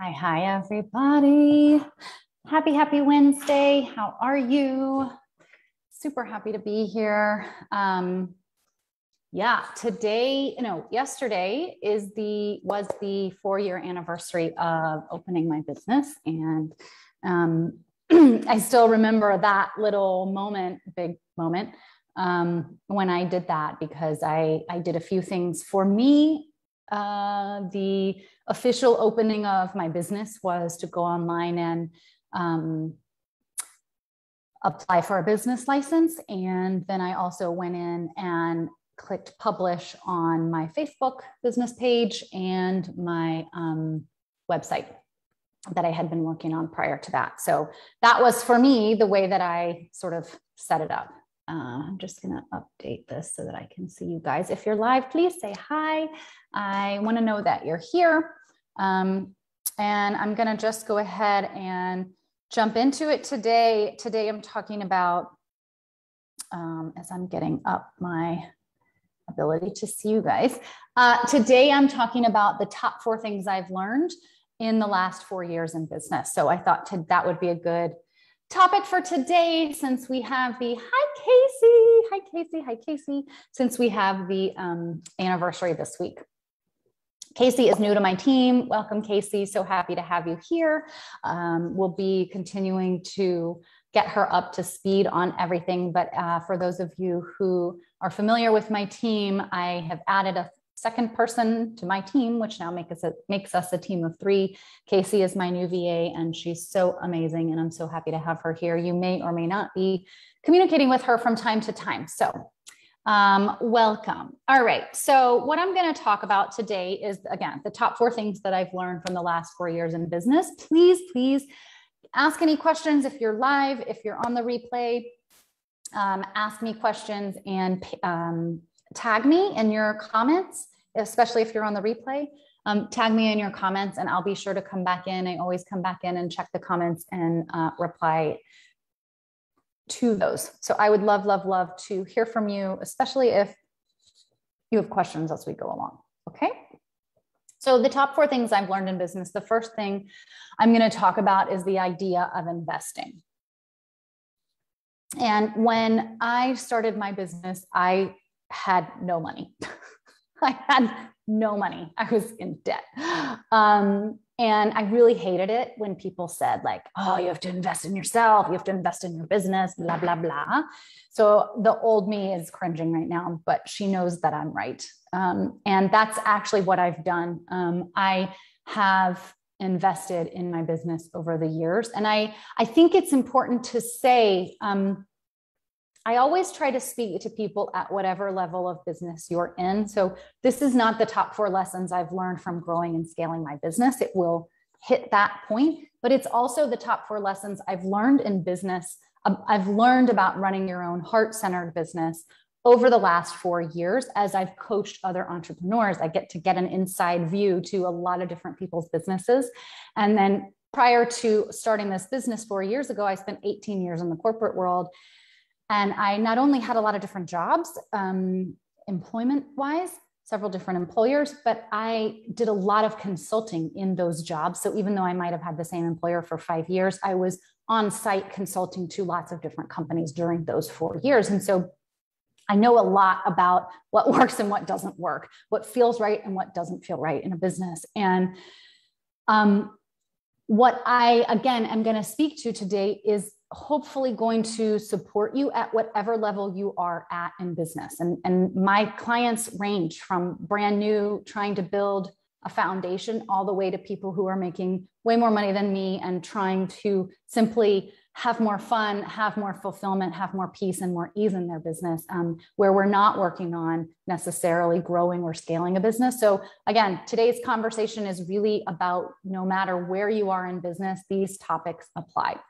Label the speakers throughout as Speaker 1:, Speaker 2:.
Speaker 1: Hi, hi, everybody. Happy, happy Wednesday. How are you? Super happy to be here. Um, yeah, today, you know, yesterday is the was the four year anniversary of opening my business, and um, I still remember that little moment, big moment, um, when I did that because I I did a few things for me uh, the official opening of my business was to go online and um, apply for a business license. And then I also went in and clicked publish on my Facebook business page and my um, website that I had been working on prior to that. So that was for me the way that I sort of set it up. Uh, I'm just going to update this so that I can see you guys. If you're live, please say hi. I want to know that you're here. Um, and I'm going to just go ahead and jump into it today. Today, I'm talking about, um, as I'm getting up my ability to see you guys. Uh, today, I'm talking about the top four things I've learned in the last four years in business. So I thought to, that would be a good topic for today since we have the hi casey hi casey hi casey since we have the um, anniversary this week casey is new to my team welcome casey so happy to have you here um, we'll be continuing to get her up to speed on everything but uh, for those of you who are familiar with my team i have added a second person to my team, which now us a, makes us a team of three. Casey is my new VA, and she's so amazing, and I'm so happy to have her here. You may or may not be communicating with her from time to time. So, um, welcome. All right. So, what I'm going to talk about today is again the top four things that I've learned from the last four years in business. Please, please ask any questions if you're live, if you're on the replay. Um, ask me questions and um, tag me in your comments, especially if you're on the replay. Um, tag me in your comments and I'll be sure to come back in. I always come back in and check the comments and uh, reply to those. So I would love, love, love to hear from you, especially if you have questions as we go along. Okay. So, the top four things I've learned in business the first thing I'm going to talk about is the idea of investing. And when I started my business, I had no money. I had no money. I was in debt. Um, and I really hated it when people said, like, oh, you have to invest in yourself, you have to invest in your business, blah, blah, blah. So the old me is cringing right now, but she knows that I'm right. Um, and that's actually what I've done. Um, I have invested in my business over the years. And I, I think it's important to say, um, I always try to speak to people at whatever level of business you're in. So, this is not the top four lessons I've learned from growing and scaling my business. It will hit that point, but it's also the top four lessons I've learned in business. Um, I've learned about running your own heart centered business over the last four years as I've coached other entrepreneurs. I get to get an inside view to a lot of different people's businesses. And then prior to starting this business four years ago, I spent 18 years in the corporate world and I not only had a lot of different jobs, um, employment wise, several different employers, but I did a lot of consulting in those jobs. So even though I might have had the same employer for five years, I was on site consulting to lots of different companies during those four years. And so I know a lot about what works and what doesn't work, what feels right and what doesn't feel right in a business. And um, what I, again, am going to speak to today is hopefully going to support you at whatever level you are at in business. And, and my clients range from brand new, trying to build a foundation, all the way to people who are making way more money than me and trying to simply have more fun, have more fulfillment, have more peace and more ease in their business, um, where we're not working on necessarily growing or scaling a business. So, again, today's conversation is really about no matter where you are in business, these topics apply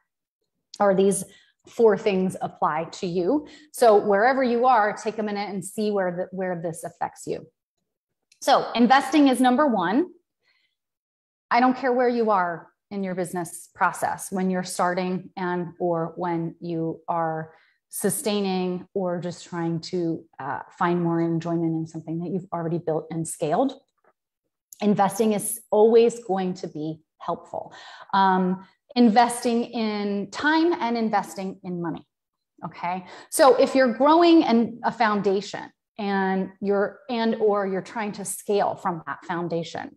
Speaker 1: or these four things apply to you. So wherever you are, take a minute and see where the, where this affects you. So investing is number one. I don't care where you are in your business process when you're starting and or when you are sustaining or just trying to uh, find more enjoyment in something that you've already built and scaled investing is always going to be helpful. Um, investing in time and investing in money. Okay. So if you're growing and a foundation and you're and or you're trying to scale from that foundation,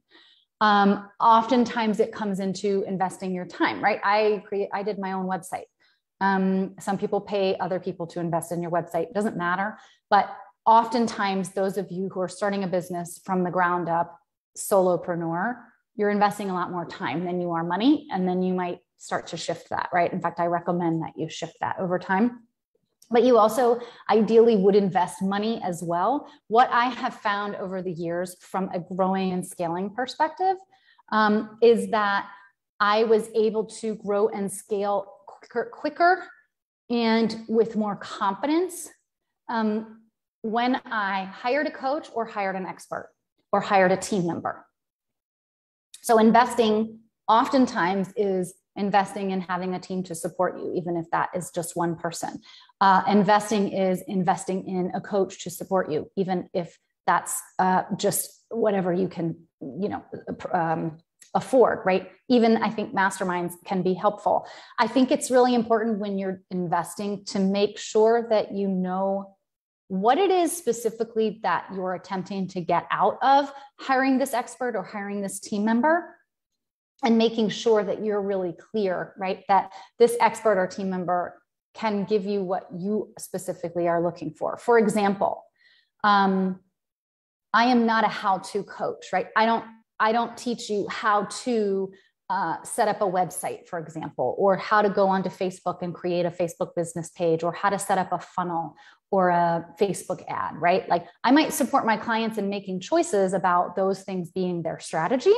Speaker 1: um, oftentimes it comes into investing your time, right? I create I did my own website. Um, some people pay other people to invest in your website. It doesn't matter. But oftentimes, those of you who are starting a business from the ground up, solopreneur, you're investing a lot more time than you are money. And then you might start to shift that, right? In fact, I recommend that you shift that over time. But you also ideally would invest money as well. What I have found over the years from a growing and scaling perspective um, is that I was able to grow and scale quicker, quicker and with more confidence um, when I hired a coach or hired an expert or hired a team member. So investing oftentimes is investing in having a team to support you, even if that is just one person. Uh, investing is investing in a coach to support you, even if that's uh, just whatever you can, you know, um, afford, right? Even I think masterminds can be helpful. I think it's really important when you're investing to make sure that you know what it is specifically that you're attempting to get out of hiring this expert or hiring this team member and making sure that you're really clear, right? That this expert or team member can give you what you specifically are looking for. For example, um, I am not a how-to coach, right? I don't I don't teach you how to uh, set up a website, for example, or how to go onto Facebook and create a Facebook business page, or how to set up a funnel or a Facebook ad, right? Like I might support my clients in making choices about those things being their strategy,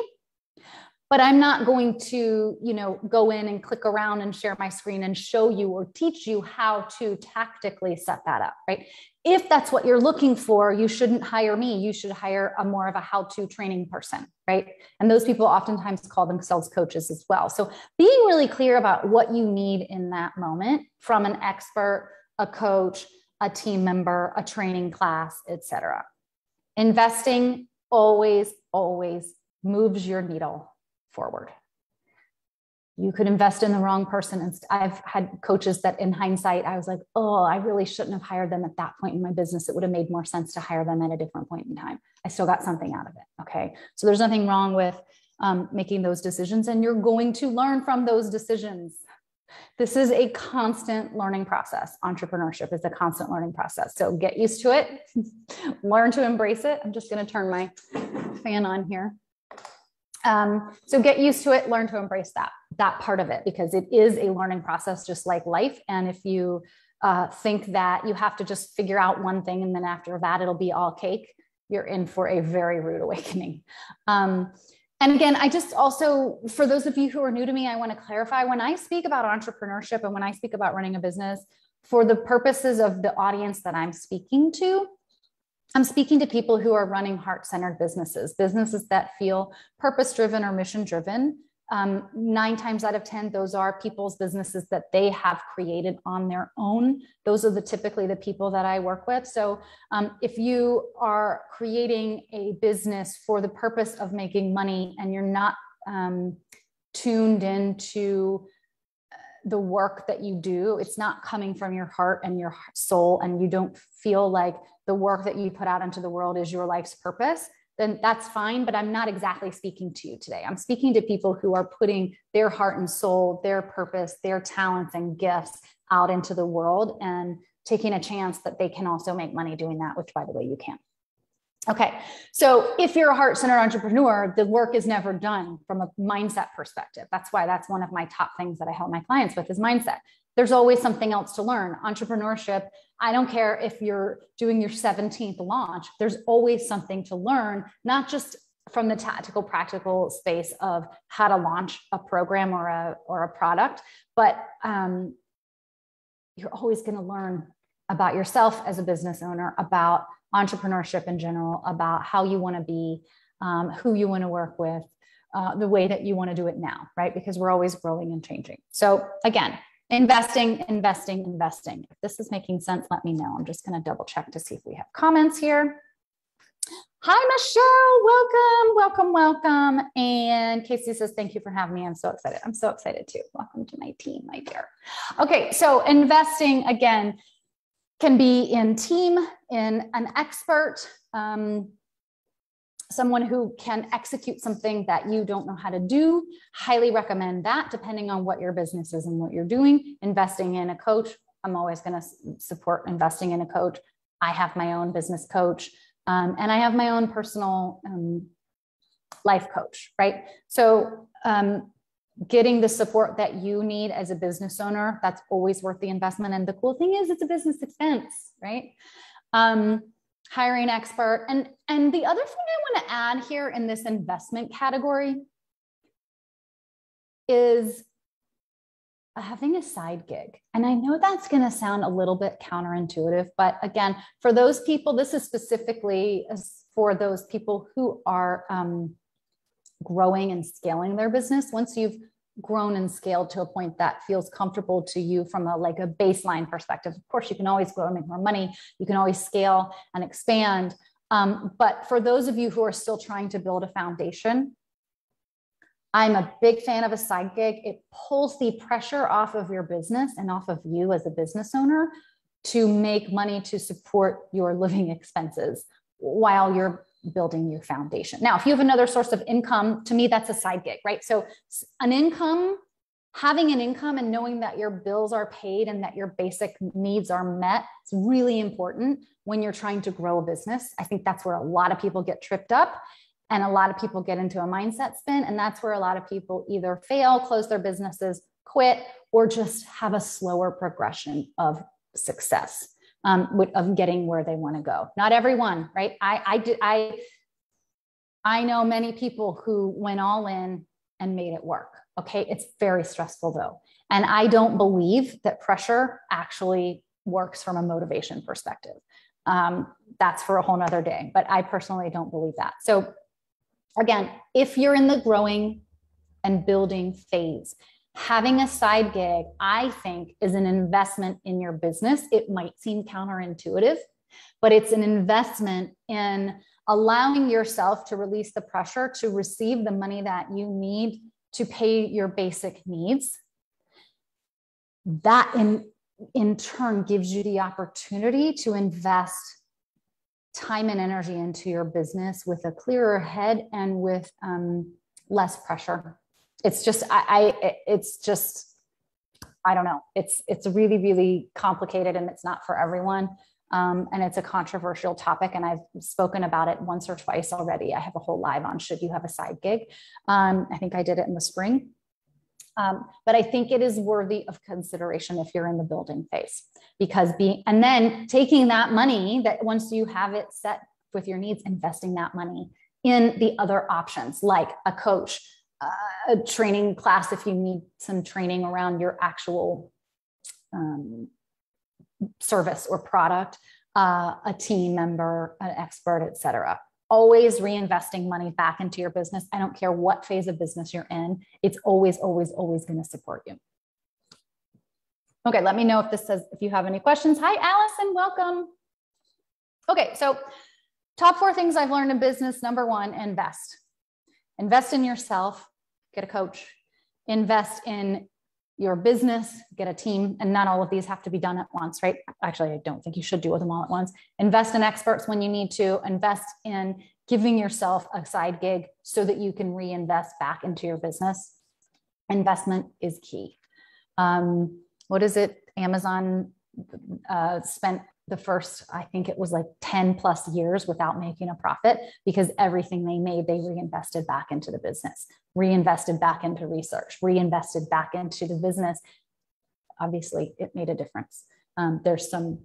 Speaker 1: but i'm not going to you know go in and click around and share my screen and show you or teach you how to tactically set that up right? If that's what you're looking for you shouldn't hire me. You should hire a more of a how to training person right? And those people oftentimes call themselves coaches as well. So being really clear about what you need in that moment from an expert a coach a team member a training class etc investing always always moves your needle forward. You could invest in the wrong person. And I've had coaches that, in hindsight, I was like, oh, I really shouldn't have hired them at that point in my business. It would have made more sense to hire them at a different point in time. I still got something out of it. Okay. So there's nothing wrong with um, making those decisions, and you're going to learn from those decisions. This is a constant learning process. Entrepreneurship is a constant learning process. So get used to it, learn to embrace it. I'm just going to turn my fan on here. Um, so get used to it, learn to embrace that, that part of it, because it is a learning process, just like life. And if you uh, think that you have to just figure out one thing and then after that it'll be all cake, you're in for a very rude awakening. Um, and again, I just also, for those of you who are new to me, I want to clarify when I speak about entrepreneurship and when I speak about running a business, for the purposes of the audience that I'm speaking to, I'm speaking to people who are running heart centered businesses, businesses that feel purpose driven or mission driven. Um, nine times out of 10, those are people's businesses that they have created on their own. Those are the typically the people that I work with. So um, if you are creating a business for the purpose of making money and you're not um, tuned into uh, the work that you do, it's not coming from your heart and your soul, and you don't feel like the work that you put out into the world is your life's purpose, then that's fine. But I'm not exactly speaking to you today. I'm speaking to people who are putting their heart and soul, their purpose, their talents and gifts out into the world and taking a chance that they can also make money doing that, which, by the way, you can. Okay, so if you're a heart centered entrepreneur, the work is never done from a mindset perspective. That's why that's one of my top things that I help my clients with is mindset there's always something else to learn. Entrepreneurship, I don't care if you're doing your 17th launch, there's always something to learn, not just from the tactical practical space of how to launch a program or a or a product but um, you're always going to learn about yourself as a business owner about entrepreneurship in general about how you want to be um, who you want to work with uh, the way that you want to do it now right because we're always growing and changing so again investing, investing, investing. If this is making sense, let me know. I'm just going to double check to see if we have comments here. Hi, Michelle. Welcome, welcome, welcome. And Casey says, Thank you for having me. I'm so excited. I'm so excited too. Welcome to my team, my dear. Okay, so investing again can be in team, in an expert, um, someone who can execute something that you don't know how to do. Highly recommend that, depending on what your business is and what you're doing. Investing in a coach. I'm always going to support investing in a coach. I have my own business coach. Um, and I have my own personal um, life coach, right? So, um, getting the support that you need as a business owner, that's always worth the investment. And the cool thing is, it's a business expense, right? Um, hiring expert. And, and the other thing I want to add here in this investment category is having a side gig. And I know that's going to sound a little bit counterintuitive, but again, for those people, this is specifically for those people who are um, growing and scaling their business. Once you've grown and scaled to a point that feels comfortable to you from a like a baseline perspective, of course, you can always grow and make more money. You can always scale and expand. Um, but for those of you who are still trying to build a foundation, I'm a big fan of a side gig. It pulls the pressure off of your business and off of you as a business owner to make money to support your living expenses while you're building your foundation. Now, if you have another source of income, to me, that's a side gig, right? So, an income, having an income and knowing that your bills are paid and that your basic needs are met, is really important when you're trying to grow a business. I think that's where a lot of people get tripped up. And a lot of people get into a mindset spin. And that's where a lot of people either fail, close their businesses, quit, or just have a slower progression of success, um, of getting where they want to go. Not everyone, right? I, I did, I, I know many people who went all in and made it work. Okay. It's very stressful though. And I don't believe that pressure actually works from a motivation perspective. Um, that's for a whole nother day, but I personally don't believe that. So again, if you're in the growing and building phase, having a side gig, I think, is an investment in your business. It might seem counterintuitive, but it's an investment in allowing yourself to release the pressure to receive the money that you need to pay your basic needs. That in, in turn gives you the opportunity to invest time and energy into your business with a clearer head and with um, less pressure. It's just, I, I, it's just, I don't know. It's, it's really, really complicated and it's not for everyone. Um, and it's a controversial topic and i've spoken about it once or twice already i have a whole live on should you have a side gig um, i think i did it in the spring um, but I think it is worthy of consideration if you're in the building phase because being, and then taking that money that once you have it set with your needs, investing that money in the other options like a coach, a training class if you need some training around your actual um, service or product, uh, a team member, an expert, et cetera always reinvesting money back into your business. I don't care what phase of business you're in, it's always, always, always going to support you. Okay, let me know if this says, if you have any questions. Hi, Allison, welcome. Okay, so top four things I've learned in business. Number one, invest. Invest in yourself, get a coach, invest in your business, get a team, and not all of these have to be done at once, right? Actually, I don't think you should do them all at once. Invest in experts when you need to, invest in giving yourself a side gig so that you can reinvest back into your business. Investment is key. Um, what is it? Amazon uh, spent the first, I think it was like 10 plus years without making a profit because everything they made, they reinvested back into the business, reinvested back into research, reinvested back into the business. Obviously, it made a difference. Um, there's some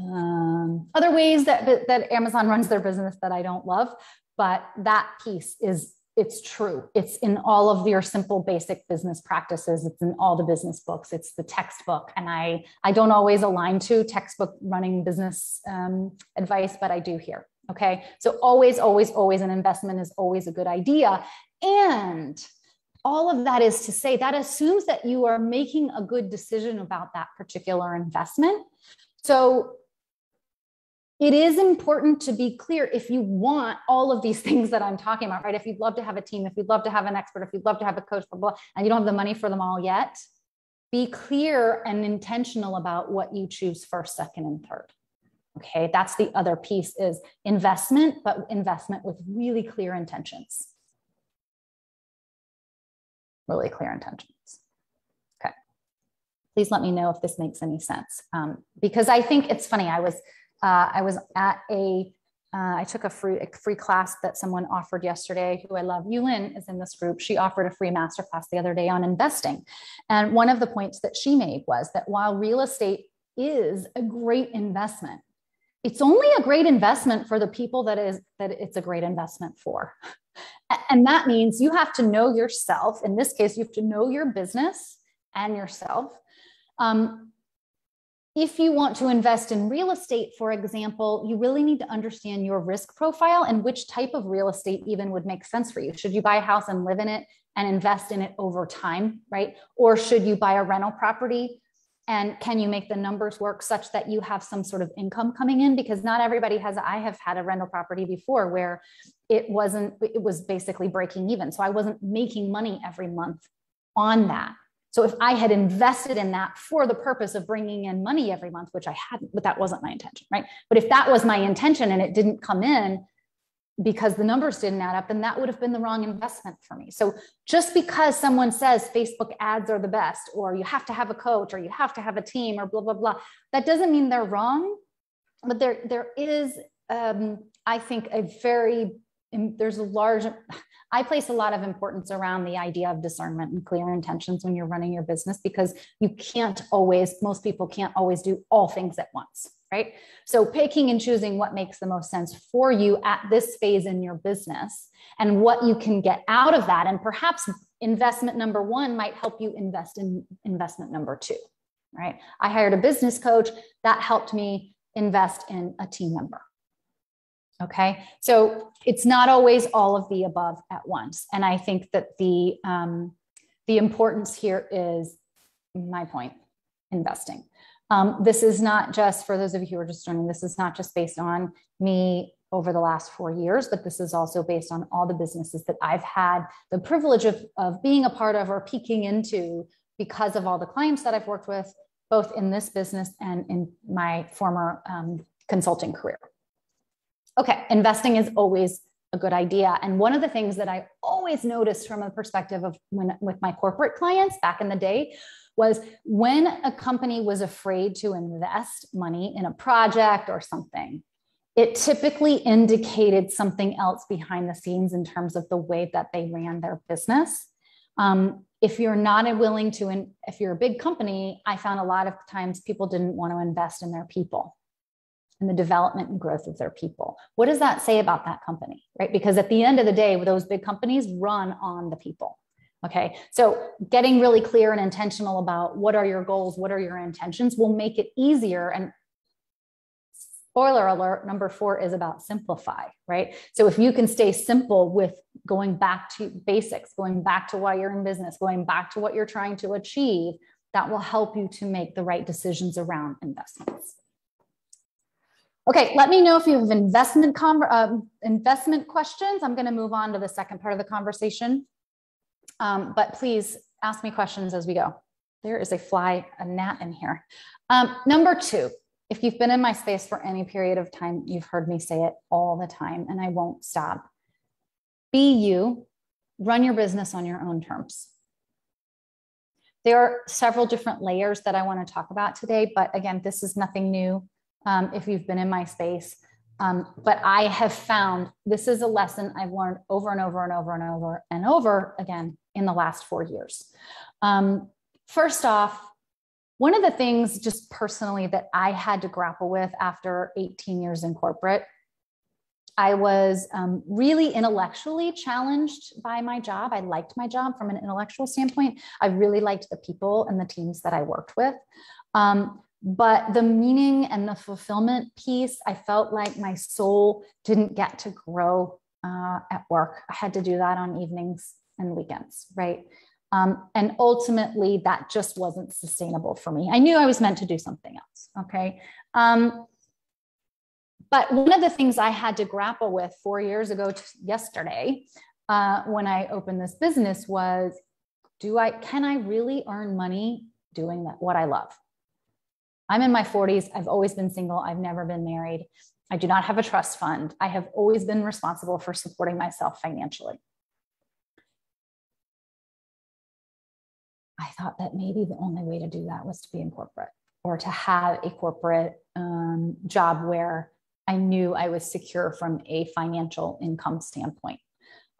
Speaker 1: um, other ways that, that Amazon runs their business that I don't love, but that piece is it's true. It's in all of your simple basic business practices. It's in all the business books. It's the textbook. And I, I don't always align to textbook running business um, advice, but I do here. Okay. So always, always, always an investment is always a good idea. And all of that is to say that assumes that you are making a good decision about that particular investment. So it is important to be clear if you want all of these things that I'm talking about, right? If you'd love to have a team, if you'd love to have an expert, if you'd love to have a coach, blah, blah, and you don't have the money for them all yet, be clear and intentional about what you choose first, second, and third. Okay, that's the other piece is investment, but investment with really clear intentions. Really clear intentions. Okay. Please let me know if this makes any sense. Um, because I think it's funny. I was uh, I was at a uh, I took a free a free class that someone offered yesterday, who I love. Yulin is in this group. She offered a free master class the other day on investing, and one of the points that she made was that while real estate is a great investment, it's only a great investment for the people that is that it's a great investment for, and that means you have to know yourself. In this case, you have to know your business and yourself. Um, if you want to invest in real estate, for example, you really need to understand your risk profile and which type of real estate even would make sense for you. Should you buy a house and live in it and invest in it over time, right? Or should you buy a rental property? And can you make the numbers work such that you have some sort of income coming in? Because not everybody has, I have had a rental property before where it wasn't, it was basically breaking even. So I wasn't making money every month on that. So if I had invested in that for the purpose of bringing in money every month, which I hadn't, but that wasn't my intention, right? But if that was my intention and it didn't come in because the numbers didn't add up, then that would have been the wrong investment for me. So just because someone says Facebook ads are the best, or you have to have a coach, or you have to have a team, or blah blah blah, that doesn't mean they're wrong. But there there is, um, I think, a very there's a large i place a lot of importance around the idea of discernment and clear intentions when you're running your business because you can't always most people can't always do all things at once right? So picking and choosing what makes the most sense for you at this phase in your business and what you can get out of that and perhaps investment number one might help you invest in investment number two right? I hired a business coach. That helped me invest in a team member Okay, so it's not always all of the above at once, and I think that the um, the importance here is my point: investing. Um, this is not just for those of you who are just joining. This is not just based on me over the last four years, but this is also based on all the businesses that I've had the privilege of, of being a part of or peeking into because of all the clients that I've worked with, both in this business and in my former um, consulting career okay, investing is always a good idea. And one of the things that I always noticed from a perspective of when with my corporate clients back in the day was when a company was afraid to invest money in a project or something, it typically indicated something else behind the scenes in terms of the way that they ran their business. Um, if you're not willing to, if you're a big company, I found a lot of times people didn't want to invest in their people and the development and growth of their people. What does that say about that company? Right? Because at the end of the day, those big companies run on the people. Okay. So getting really clear and intentional about what are your goals, what are your intentions will make it easier. And spoiler alert, number four is about simplify, right? So if you can stay simple with going back to basics, going back to why you're in business, going back to what you're trying to achieve, that will help you to make the right decisions around investments. Okay, let me know if you have investment um, investment questions. I'm going to move on to the second part of the conversation, um, but please ask me questions as we go. There is a fly, a gnat in here. Um, number two, if you've been in my space for any period of time, you've heard me say it all the time, and I won't stop. Be you, run your business on your own terms. There are several different layers that I want to talk about today, but again, this is nothing new um, if you've been in my space. Um, but I have found this is a lesson I've learned over and over and over and over and over again in the last four years. Um, first off, one of the things just personally that I had to grapple with after 18 years in corporate, I was um, really intellectually challenged by my job. I liked my job from an intellectual standpoint. I really liked the people and the teams that I worked with. Um, but the meaning and the fulfillment piece, I felt like my soul didn't get to grow uh, at work. I had to do that on evenings and weekends, right? Um, and ultimately, that just wasn't sustainable for me. I knew I was meant to do something else, okay? Um, but one of the things I had to grapple with four years ago yesterday uh, when I opened this business was do I can I really earn money doing that what I love? I'm in my 40s. I've always been single. I've never been married. I do not have a trust fund. I have always been responsible for supporting myself financially. I thought that maybe the only way to do that was to be in corporate or to have a corporate um, job where I knew I was secure from a financial income standpoint.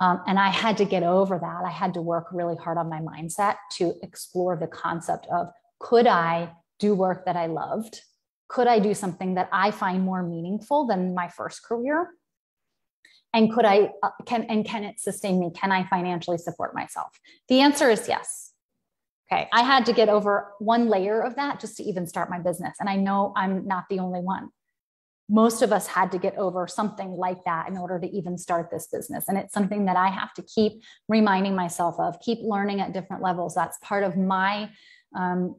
Speaker 1: Um, and I had to get over that. I had to work really hard on my mindset to explore the concept of could I do work that I loved? Could I do something that I find more meaningful than my first career? And could I uh, can and can it sustain me? Can I financially support myself? The answer is yes. Okay, I had to get over one layer of that just to even start my business. And I know I'm not the only one most of us had to get over something like that in order to even start this business. And it's something that I have to keep reminding myself of, keep learning at different levels. That's part of my um,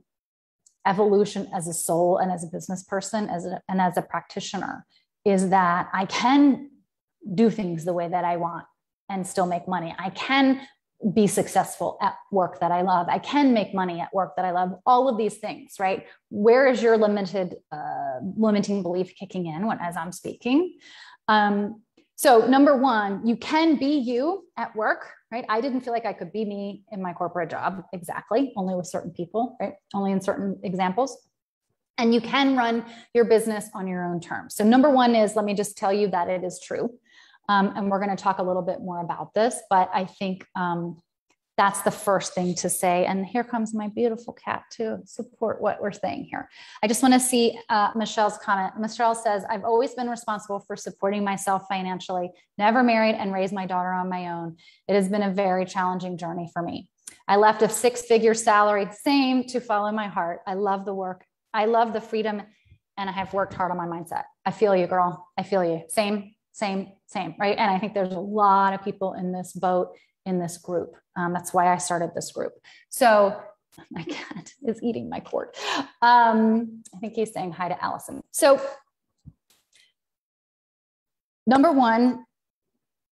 Speaker 1: evolution as a soul and as a business person as a, and as a practitioner is that I can do things the way that I want and still make money. I can be successful at work that I love. I can make money at work that I love. All of these things, right? Where is your limited, uh, limiting belief kicking in when, as I'm speaking? Um, so, number one, you can be you at work, right? I didn't feel like I could be me in my corporate job exactly, only with certain people, right? Only in certain examples. And you can run your business on your own terms. So, number one is let me just tell you that it is true. Um, and we're going to talk a little bit more about this, but I think um, that's the first thing to say. And here comes my beautiful cat to support what we're saying here. I just want to see uh, Michelle's comment. Michelle says, I've always been responsible for supporting myself financially, never married and raised my daughter on my own. It has been a very challenging journey for me. I left a six figure salary, same to follow my heart. I love the work. I love the freedom and I have worked hard on my mindset. I feel you, girl. I feel you. Same same, same, right? And I think there's a lot of people in this boat in this group. Um, that's why I started this group. So my cat is eating my cord. Um, I think he's saying hi to Allison. So number one,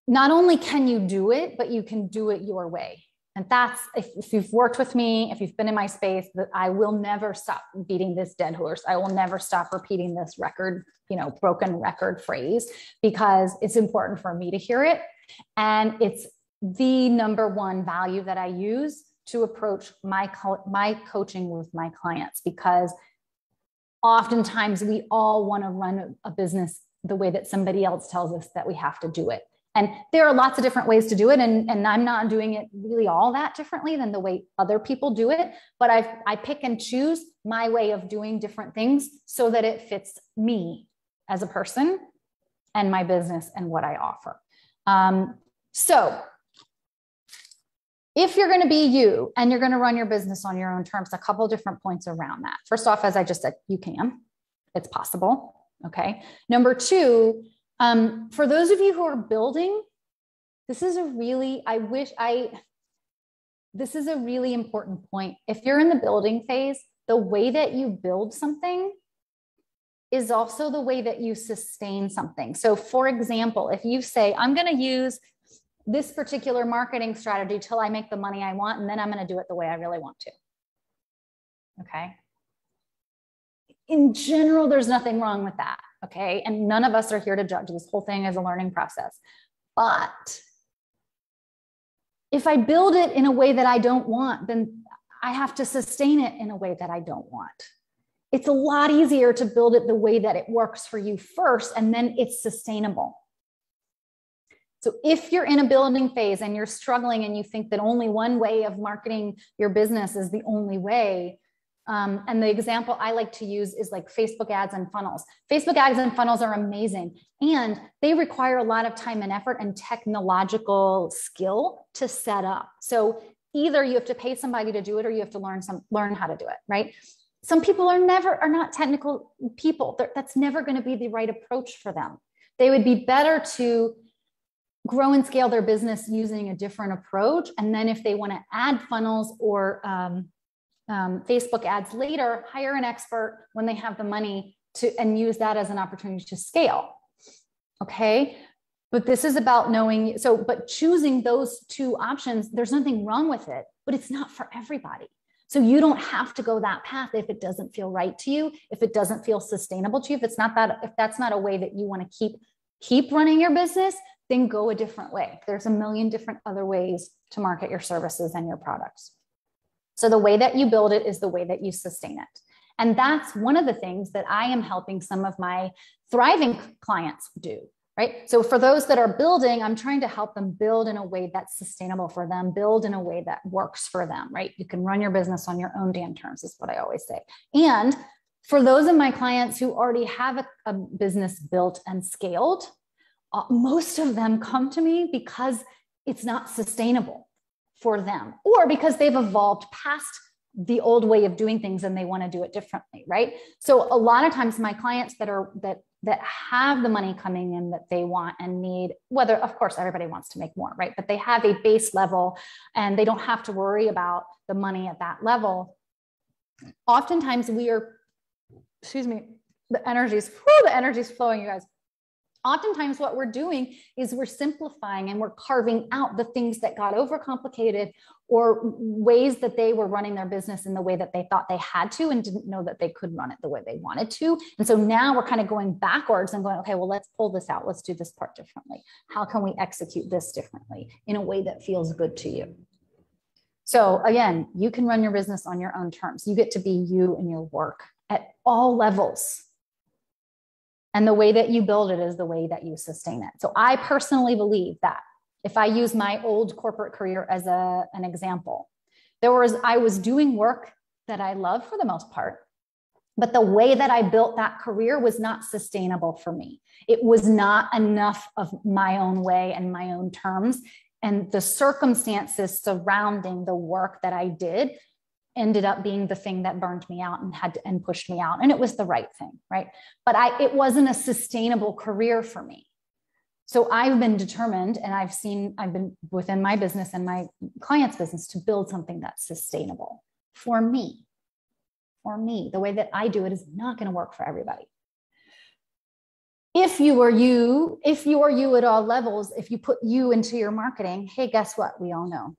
Speaker 1: not only can you do it, but you can do it your way. And that's if, if, you've worked with me, if you've been in my space, that I will never stop beating this dead horse. I will never stop repeating this record, you know, broken record phrase because it's important for me to hear it. And it's the number one value that I use to approach my co- my coaching with my clients because oftentimes we all want to run a business the way that somebody else tells us that we have to do it. And there are lots of different ways to do it. And, and I'm not doing it really all that differently than the way other people do it. But I, I pick and choose my way of doing different things so that it fits me as a person and my business and what I offer. Um, so if you're going to be you and you're going to run your business on your own terms, a couple different points around that. First off, as I just said, you can, it's possible. Okay. Number two, um, for those of you who are building, this is a really, I wish I, this is a really important point. If you're in the building phase, the way that you build something is also the way that you sustain something. So, for example, if you say, I'm going to use this particular marketing strategy till I make the money I want, and then I'm going to do it the way I really want to. Okay. In general, there's nothing wrong with that. Okay. And none of us are here to judge. This whole thing is a learning process. But if I build it in a way that I don't want, then I have to sustain it in a way that I don't want. It's a lot easier to build it the way that it works for you first, and then it's sustainable. So if you're in a building phase and you're struggling and you think that only one way of marketing your business is the only way, um, and the example I like to use is like Facebook ads and funnels. Facebook ads and funnels are amazing and they require a lot of time and effort and technological skill to set up. So either you have to pay somebody to do it or you have to learn some learn how to do it, right? Some people are never are not technical people. They're, that's never going to be the right approach for them. They would be better to grow and scale their business using a different approach. And then if they want to add funnels or um, um, Facebook ads later, hire an expert when they have the money to and use that as an opportunity to scale. Okay. But this is about knowing. So, but choosing those two options, there's nothing wrong with it, but it's not for everybody. So you don't have to go that path if it doesn't feel right to you, if it doesn't feel sustainable to you, if it's not that, if that's not a way that you want to keep keep running your business, then go a different way. There's a million different other ways to market your services and your products. So the way that you build it is the way that you sustain it. And that's one of the things that I am helping some of my thriving clients do right? So for those that are building, I'm trying to help them build in a way that's sustainable for them, build in a way that works for them, right? You can run your business on your own damn terms, is what I always say. And for those of my clients who already have a, a business built and scaled, uh, most of them come to me because it's not sustainable for them or because they've evolved past the old way of doing things and they want to do it differently right? So a lot of times my clients that are that that have the money coming in that they want and need whether of course everybody wants to make more right? But they have a base level and they don't have to worry about the money at that level. Oftentimes we are excuse me the energies the energy's flowing you guys oftentimes what we're doing is we're simplifying and we're carving out the things that got overcomplicated or ways that they were running their business in the way that they thought they had to and didn't know that they could run it the way they wanted to. And so now we're kind of going backwards and going okay well let's pull this out. Let's do this part differently. How can we execute this differently in a way that feels good to you? So again you can run your business on your own terms. You get to be you in your work at all levels and the way that you build it is the way that you sustain it. So I personally believe that if I use my old corporate career as a, an example, there was I was doing work that I love for the most part, but the way that I built that career was not sustainable for me. It was not enough of my own way and my own terms. And the circumstances surrounding the work that I did ended up being the thing that burned me out and had to, and pushed me out. And it was the right thing right? But i it wasn't a sustainable career for me. So i've been determined and i've seen i've been within my business and my clients business to build something that's sustainable for me for me. The way that i do it is not going to work for everybody. If you are you if you are you at all levels if you put you into your marketing hey guess what? We all know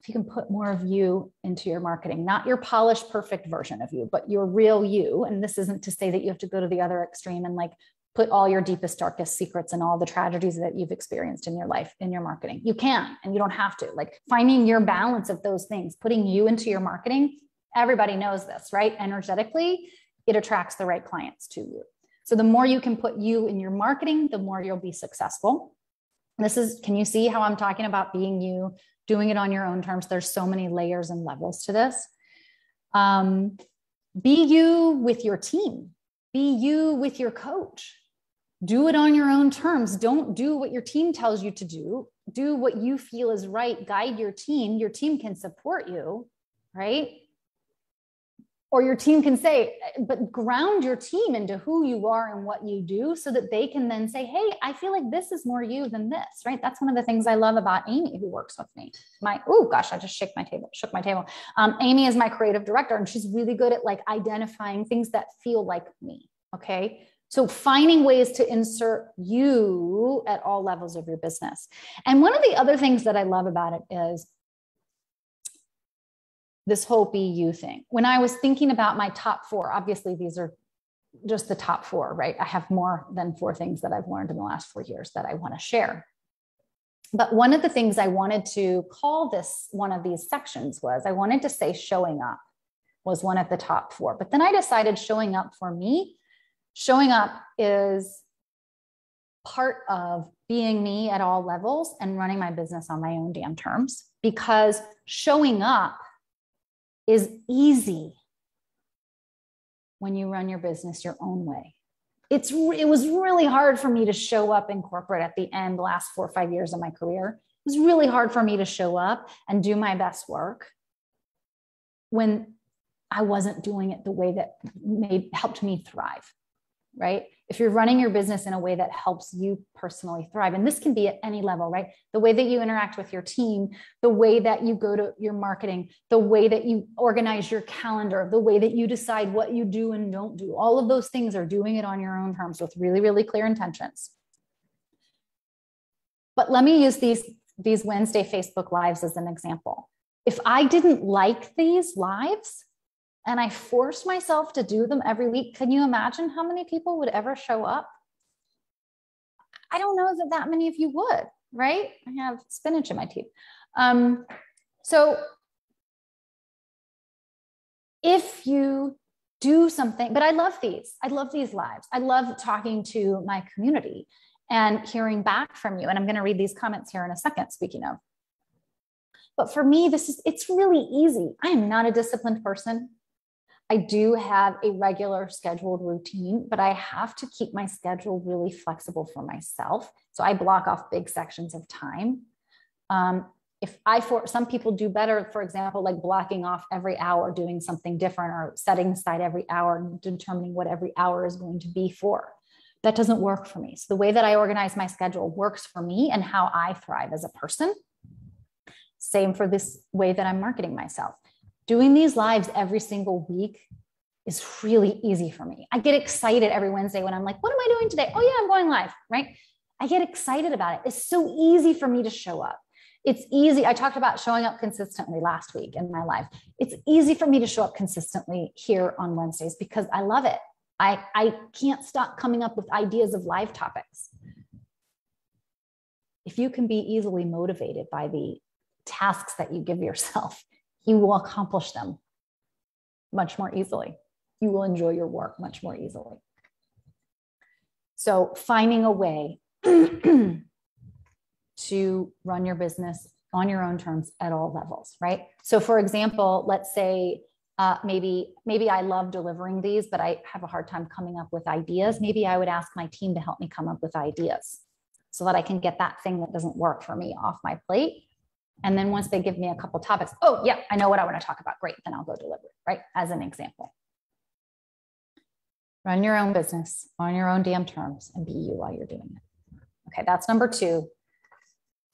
Speaker 1: if you can put more of you into your marketing, not your polished, perfect version of you, but your real you. And this isn't to say that you have to go to the other extreme and like put all your deepest, darkest secrets and all the tragedies that you've experienced in your life in your marketing. You can, and you don't have to. Like finding your balance of those things, putting you into your marketing. Everybody knows this, right? Energetically, it attracts the right clients to you. So the more you can put you in your marketing, the more you'll be successful. This is, can you see how I'm talking about being you, doing it on your own terms. There's so many layers and levels to this. Um, be you with your team, be you with your coach. Do it on your own terms. Don't do what your team tells you to do. Do what you feel is right. Guide your team. Your team can support you, right? Or your team can say, but ground your team into who you are and what you do so that they can then say, hey, I feel like this is more you than this, right? That's one of the things I love about Amy, who works with me. My, oh gosh, I just shook my table, shook my table. Um, Amy is my creative director, and she's really good at like identifying things that feel like me. Okay. So finding ways to insert you at all levels of your business. And one of the other things that I love about it is this whole BU thing. When I was thinking about my top four, obviously these are just the top four, right? I have more than four things that I've learned in the last four years that I want to share. But one of the things I wanted to call this one of these sections was I wanted to say showing up was one of the top four. But then I decided showing up for me, showing up is part of being me at all levels and running my business on my own damn terms because showing up is easy when you run your business your own way. It's it was really hard for me to show up in corporate at the end last 4 or 5 years of my career. It was really hard for me to show up and do my best work when I wasn't doing it the way that made helped me thrive right? If you're running your business in a way that helps you personally thrive, and this can be at any level, right? The way that you interact with your team, the way that you go to your marketing, the way that you organize your calendar, the way that you decide what you do and don't do, all of those things are doing it on your own terms with really, really clear intentions. But let me use these, these Wednesday Facebook Lives as an example. If I didn't like these lives and I forced myself to do them every week, can you imagine how many people would ever show up? I don't know that that many of you would, right? I have spinach in my teeth. Um, so if you do something, but I love these. I love these lives. I love talking to my community and hearing back from you. And I'm going to read these comments here in a second, speaking of. But for me, this is it's really easy. I am not a disciplined person. I do have a regular scheduled routine, but I have to keep my schedule really flexible for myself. So I block off big sections of time. Um, if I for some people do better, for example, like blocking off every hour, doing something different, or setting aside every hour and determining what every hour is going to be for. That doesn't work for me. So the way that I organize my schedule works for me and how I thrive as a person. Same for this way that I'm marketing myself. Doing these lives every single week is really easy for me. I get excited every Wednesday when I'm like, what am I doing today? Oh, yeah, I'm going live, right? I get excited about it. It's so easy for me to show up it's easy. I talked about showing up consistently last week in my life. It's easy for me to show up consistently here on Wednesdays because I love it. I, I can't stop coming up with ideas of live topics. If you can be easily motivated by the tasks that you give yourself, you will accomplish them much more easily. You will enjoy your work much more easily. So, finding a way to run your business on your own terms at all levels, right? So, for example, let's say uh, maybe maybe I love delivering these, but I have a hard time coming up with ideas. Maybe I would ask my team to help me come up with ideas so that I can get that thing that doesn't work for me off my plate. And then once they give me a couple topics, oh yeah, I know what I want to talk about. Great, then I'll go deliver right? As an example. Run your own business on your own damn terms and be you while you're doing it. Okay, that's number two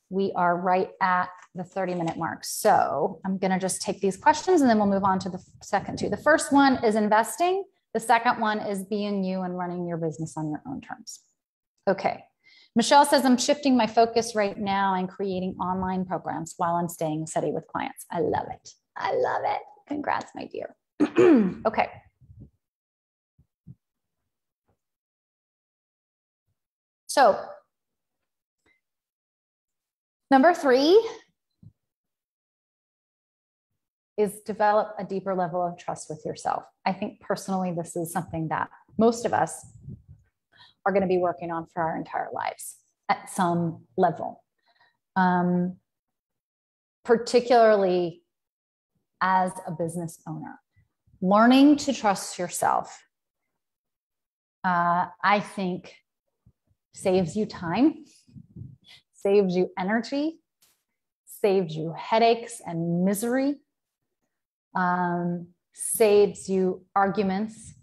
Speaker 1: we are right at the 30 minute mark. So I'm going to just take these questions and then we'll move on to the second two. The first one is investing. The second one is being you and running your business on your own terms. Okay. Michelle says, I'm shifting my focus right now and creating online programs while I'm staying steady with clients. I love it. I love it. Congrats, my dear. okay. So Number three is develop a deeper level of trust with yourself. I think personally, this is something that most of us are going to be working on for our entire lives at some level. Um, particularly as a business owner. Learning to trust yourself, uh, I think, saves you time saves you energy, saves you headaches and misery, um, saves you arguments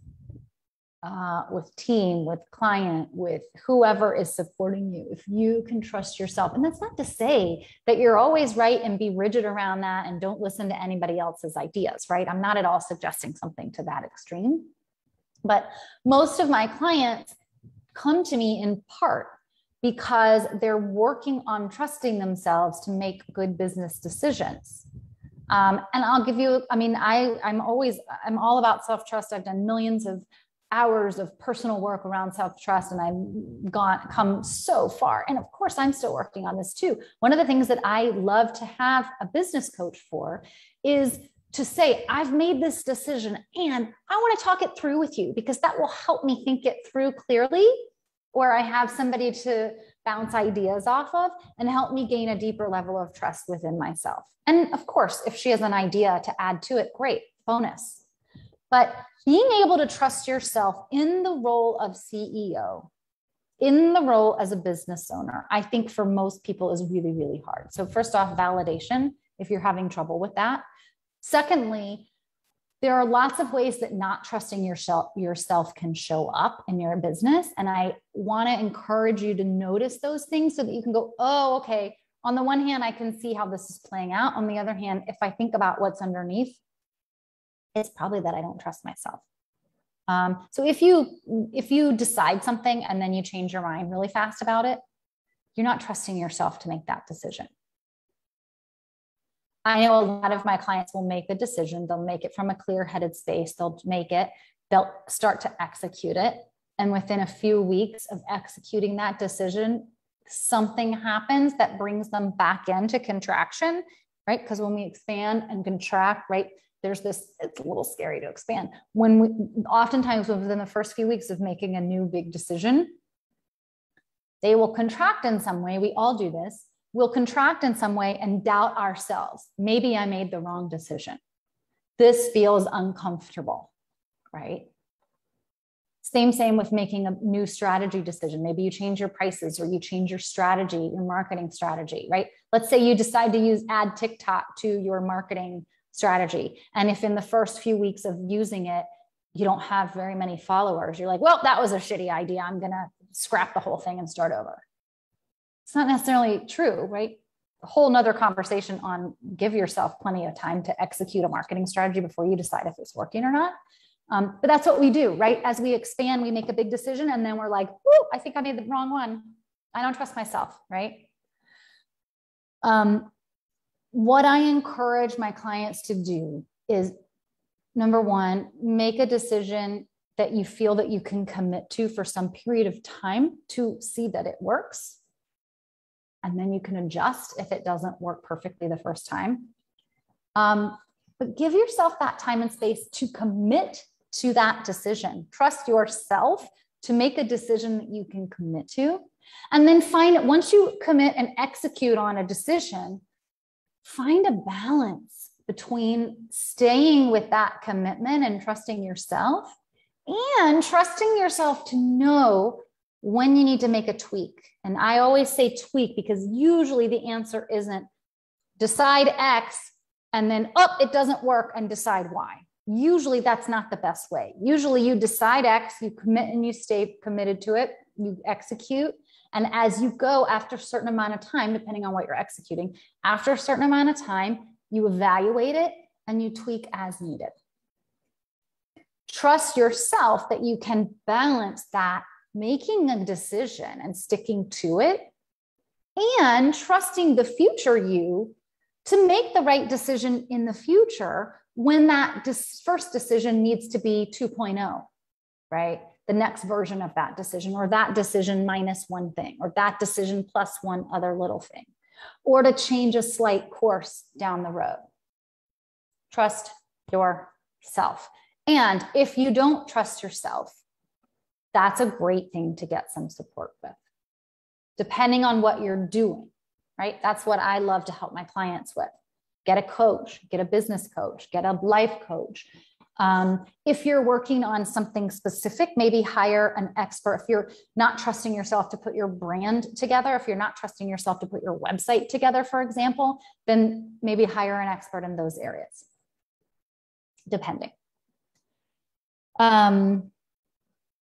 Speaker 1: uh, with team, with client, with whoever is supporting you. If you can trust yourself, and that's not to say that you're always right and be rigid around that and don't listen to anybody else's ideas, right? I'm not at all suggesting something to that extreme. But most of my clients come to me in part because they're working on trusting themselves to make good business decisions. Um, and I'll give you, I mean, I, I'm always, I'm all about self trust. I've done millions of hours of personal work around self trust and I've gone, come so far. And of course, I'm still working on this too. One of the things that I love to have a business coach for is to say, I've made this decision and I want to talk it through with you because that will help me think it through clearly or I have somebody to bounce ideas off of and help me gain a deeper level of trust within myself. And of course, if she has an idea to add to it, great, bonus. But being able to trust yourself in the role of CEO, in the role as a business owner, I think for most people is really, really hard. So, first off, validation, if you're having trouble with that. Secondly, there are lots of ways that not trusting yourself yourself can show up in your business and i want to encourage you to notice those things so that you can go oh okay on the one hand i can see how this is playing out on the other hand if i think about what's underneath it's probably that i don't trust myself um, so if you if you decide something and then you change your mind really fast about it you're not trusting yourself to make that decision. I know a lot of my clients will make the decision. They'll make it from a clear headed space. They'll make it, they'll start to execute it. And within a few weeks of executing that decision, something happens that brings them back into contraction, right? Because when we expand and contract, right, there's this, it's a little scary to expand. When we, oftentimes within the first few weeks of making a new big decision, they will contract in some way. We all do this. We'll contract in some way and doubt ourselves. Maybe I made the wrong decision. This feels uncomfortable, right? Same, same with making a new strategy decision. Maybe you change your prices or you change your strategy, your marketing strategy, right? Let's say you decide to use add TikTok to your marketing strategy. And if in the first few weeks of using it, you don't have very many followers, you're like, well, that was a shitty idea. I'm going to scrap the whole thing and start over. It's not necessarily true, right? A whole nother conversation on give yourself plenty of time to execute a marketing strategy before you decide if it's working or not. Um, but that's what we do, right? As we expand, we make a big decision and then we're like, I think I made the wrong one. I don't trust myself, right? Um, what I encourage my clients to do is number one, make a decision that you feel that you can commit to for some period of time to see that it works. And then you can adjust if it doesn't work perfectly the first time. Um, but give yourself that time and space to commit to that decision. Trust yourself to make a decision that you can commit to. And then find it once you commit and execute on a decision, find a balance between staying with that commitment and trusting yourself and trusting yourself to know when you need to make a tweak. And I always say tweak because usually the answer isn't decide X and then, oh, it doesn't work and decide Y. Usually that's not the best way. Usually you decide X, you commit and you stay committed to it, you execute, and as you go after a certain amount of time, depending on what you're executing, after a certain amount of time, you evaluate it and you tweak as needed. Trust yourself that you can balance that making a decision and sticking to it and trusting the future you to make the right decision in the future when that first decision needs to be 2.0, right? The next version of that decision, or that decision minus one thing, or that decision plus one other little thing, or to change a slight course down the road. Trust yourself. And if you don't trust yourself, that's a great thing to get some support with, depending on what you're doing, right? That's what I love to help my clients with. Get a coach, get a business coach, get a life coach, um, if you're working on something specific, maybe hire an expert. If you're not trusting yourself to put your brand together, if you're not trusting yourself to put your website together, for example, then maybe hire an expert in those areas, depending. Um,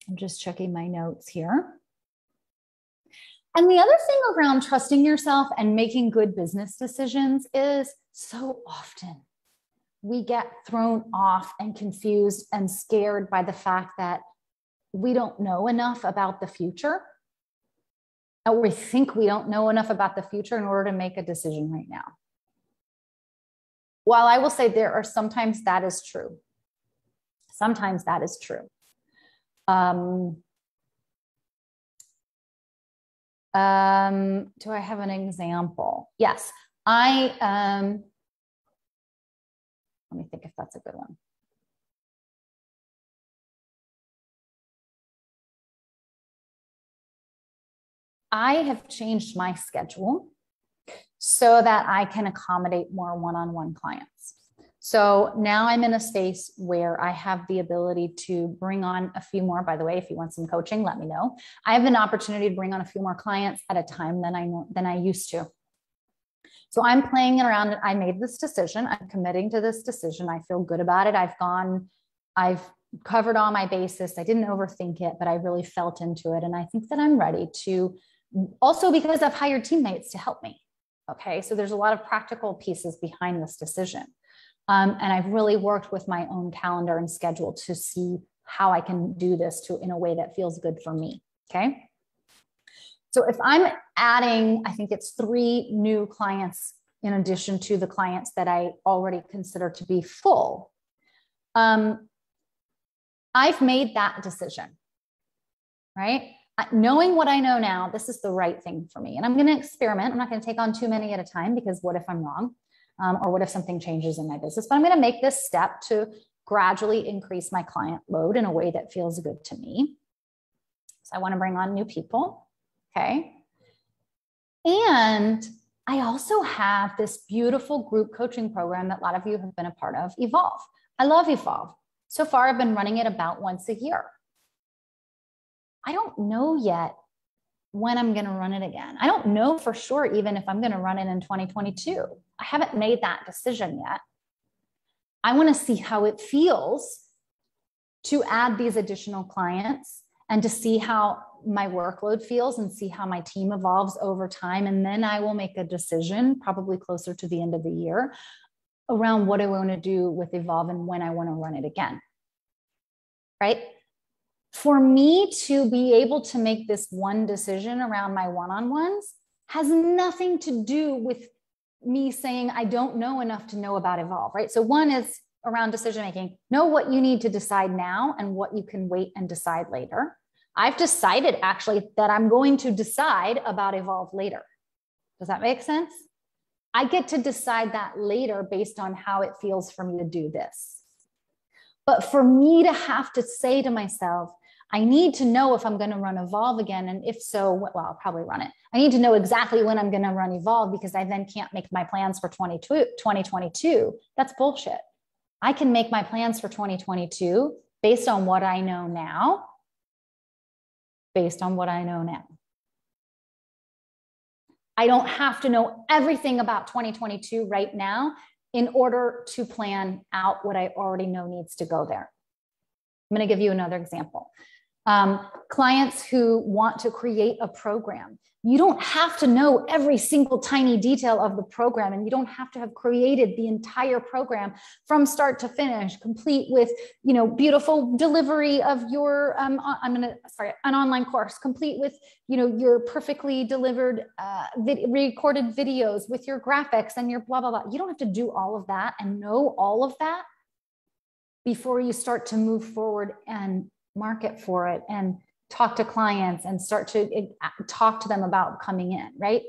Speaker 1: I'm just checking my notes here. And the other thing around trusting yourself and making good business decisions is so often we get thrown off and confused and scared by the fact that we don't know enough about the future. Or we think we don't know enough about the future in order to make a decision right now. While I will say there are sometimes that is true, sometimes that is true. Um, um, do I have an example? Yes, I um, let me think if that's a good one. I have changed my schedule so that I can accommodate more one on one clients. So now I'm in a space where I have the ability to bring on a few more. By the way, if you want some coaching, let me know. I have an opportunity to bring on a few more clients at a time than I than I used to. So I'm playing around. I made this decision. I'm committing to this decision. I feel good about it. I've gone, I've covered all my bases. I didn't overthink it, but I really felt into it. And I think that I'm ready to also because I've hired teammates to help me. Okay. So there's a lot of practical pieces behind this decision. Um, and I've really worked with my own calendar and schedule to see how I can do this to in a way that feels good for me. Okay. So if I'm adding, I think it's three new clients in addition to the clients that I already consider to be full, um, I've made that decision, right? Knowing what I know now, this is the right thing for me. And I'm going to experiment. I'm not going to take on too many at a time because what if I'm wrong? Um, or what if something changes in my business? But I'm going to make this step to gradually increase my client load in a way that feels good to me. So I want to bring on new people. Okay. And I also have this beautiful group coaching program that a lot of you have been a part of, Evolve. I love Evolve. So far, I've been running it about once a year. I don't know yet when I'm going to run it again. I don't know for sure even if I'm going to run it in 2022. I haven't made that decision yet. I want to see how it feels to add these additional clients and to see how my workload feels and see how my team evolves over time. And then I will make a decision, probably closer to the end of the year, around what I want to do with Evolve and when I want to run it again. Right? For me to be able to make this one decision around my one on ones has nothing to do with me saying I don't know enough to know about Evolve, right? So, one is around decision making know what you need to decide now and what you can wait and decide later. I've decided actually that I'm going to decide about Evolve later. Does that make sense? I get to decide that later based on how it feels for me to do this. But for me to have to say to myself, I need to know if I'm going to run Evolve again. And if so, well, I'll probably run it. I need to know exactly when I'm going to run Evolve because I then can't make my plans for 2022. That's bullshit. I can make my plans for 2022 based on what I know now, based on what I know now. I don't have to know everything about 2022 right now in order to plan out what I already know needs to go there. I'm going to give you another example um, clients who want to create a program. You don't have to know every single tiny detail of the program, and you don't have to have created the entire program from start to finish, complete with you know beautiful delivery of your. Um, I'm gonna sorry, an online course, complete with you know your perfectly delivered uh, vid- recorded videos with your graphics and your blah blah blah. You don't have to do all of that and know all of that before you start to move forward and market for it and talk to clients and start to eh, talk to them about coming in, right?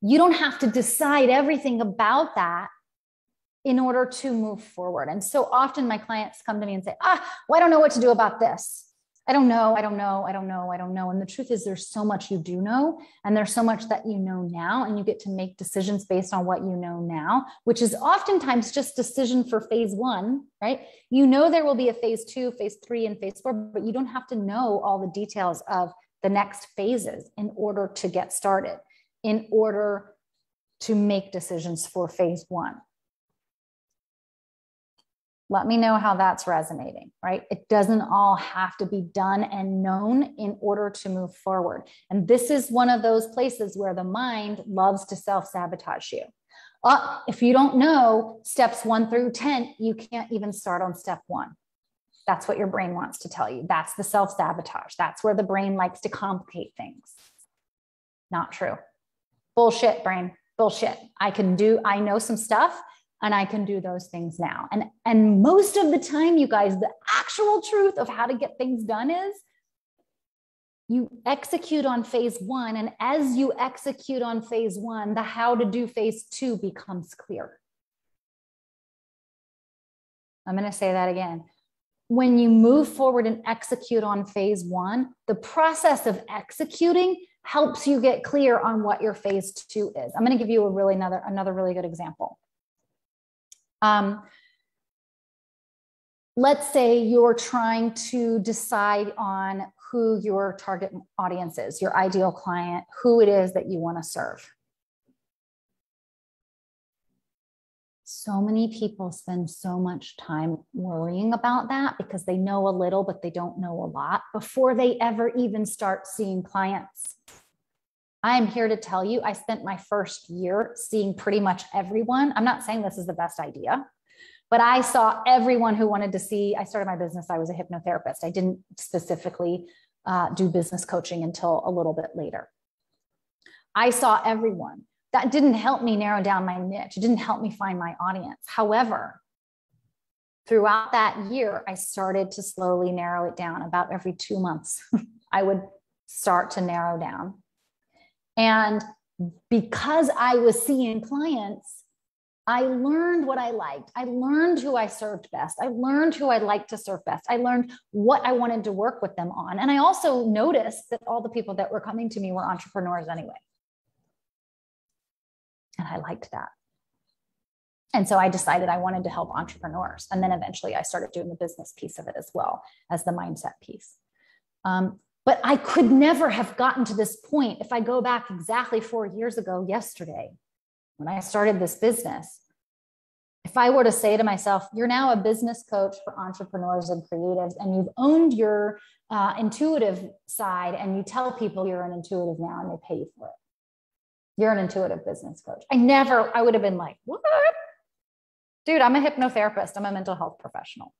Speaker 1: You don't have to decide everything about that in order to move forward. And so often my clients come to me and say, ah, well, I don't know what to do about this. I don't know, I don't know, I don't know, I don't know. And the truth is, there's so much you do know, and there's so much that you know now, and you get to make decisions based on what you know now, which is oftentimes just decision for phase one, right? You know there will be a phase two, phase three, and phase four, but you don't have to know all the details of the next phases in order to get started, in order to make decisions for phase one. Let me know how that's resonating, right? It doesn't all have to be done and known in order to move forward. And this is one of those places where the mind loves to self sabotage you. Uh, if you don't know steps one through 10, you can't even start on step one. That's what your brain wants to tell you. That's the self sabotage. That's where the brain likes to complicate things. Not true. Bullshit, brain. Bullshit. I can do, I know some stuff and I can do those things now. And and most of the time you guys the actual truth of how to get things done is you execute on phase 1 and as you execute on phase 1 the how to do phase 2 becomes clear. I'm going to say that again. When you move forward and execute on phase 1, the process of executing helps you get clear on what your phase 2 is. I'm going to give you a really another another really good example. Um, let's say you're trying to decide on who your target audience is, your ideal client, who it is that you want to serve. So many people spend so much time worrying about that because they know a little, but they don't know a lot before they ever even start seeing clients. I am here to tell you, I spent my first year seeing pretty much everyone. I'm not saying this is the best idea, but I saw everyone who wanted to see. I started my business, I was a hypnotherapist. I didn't specifically uh, do business coaching until a little bit later. I saw everyone. That didn't help me narrow down my niche. It didn't help me find my audience. However, throughout that year, I started to slowly narrow it down. About every two months, I would start to narrow down. And because I was seeing clients, I learned what I liked. I learned who I served best. I learned who I liked to serve best. I learned what I wanted to work with them on. And I also noticed that all the people that were coming to me were entrepreneurs anyway. And I liked that. And so I decided I wanted to help entrepreneurs. And then eventually I started doing the business piece of it as well as the mindset piece. Um, but I could never have gotten to this point if I go back exactly four years ago yesterday when I started this business. If I were to say to myself, you're now a business coach for entrepreneurs and creatives, and you've owned your uh, intuitive side, and you tell people you're an intuitive now and they pay you for it. You're an intuitive business coach. I never, I would have been like, what? Dude, I'm a hypnotherapist, I'm a mental health professional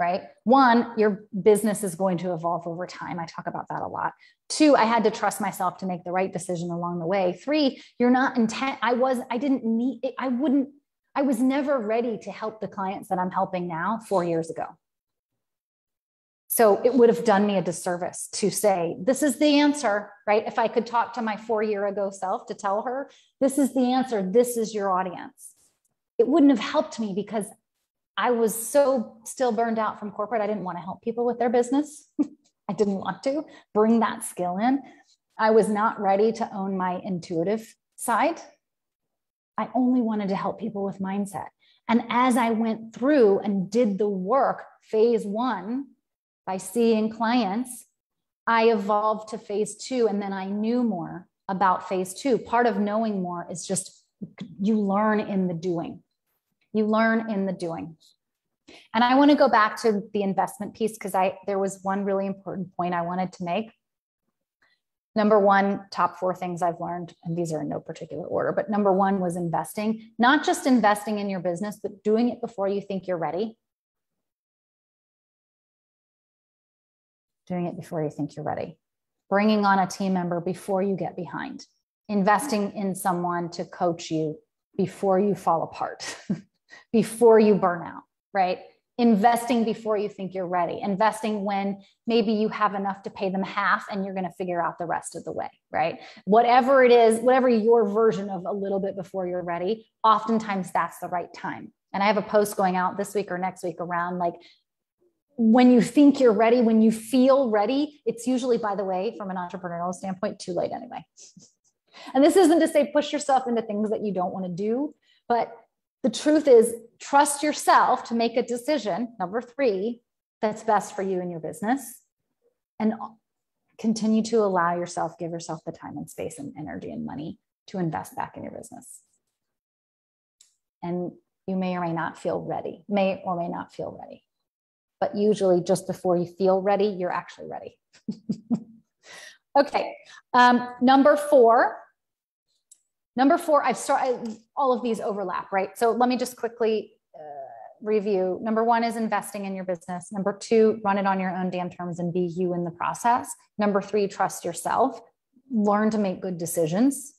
Speaker 1: right? One, your business is going to evolve over time. I talk about that a lot. Two, I had to trust myself to make the right decision along the way. Three, you're not intent. I was, I didn't need, I wouldn't, I was never ready to help the clients that I'm helping now four years ago. So it would have done me a disservice to say, this is the answer, right? If I could talk to my four year ago self to tell her, this is the answer, this is your audience. It wouldn't have helped me because I was so still burned out from corporate. I didn't want to help people with their business. I didn't want to bring that skill in. I was not ready to own my intuitive side. I only wanted to help people with mindset. And as I went through and did the work, phase one, by seeing clients, I evolved to phase two. And then I knew more about phase two. Part of knowing more is just you learn in the doing. You learn in the doing. And I want to go back to the investment piece because I there was one really important point I wanted to make. Number one, top four things I've learned, and these are in no particular order, but number one was investing, not just investing in your business, but doing it before you think you're ready. Doing it before you think you're ready. Bringing on a team member before you get behind. Investing in someone to coach you before you fall apart. before you burn out, right? Investing before you think you're ready, investing when maybe you have enough to pay them half and you're going to figure out the rest of the way, right? Whatever it is, whatever your version of a little bit before you're ready, oftentimes that's the right time. And I have a post going out this week or next week around like when you think you're ready, when you feel ready, it's usually, by the way, from an entrepreneurial standpoint, too late anyway. and this isn't to say push yourself into things that you don't want to do, but the truth is, trust yourself to make a decision, number three, that's best for you and your business. And continue to allow yourself, give yourself the time and space and energy and money to invest back in your business. And you may or may not feel ready, may or may not feel ready. But usually, just before you feel ready, you're actually ready. okay. Um, number four, Number four, I've started, all of these overlap, right? So let me just quickly uh, review. Number one is investing in your business. Number two, run it on your own damn terms and be you in the process. Number three, trust yourself. Learn to make good decisions.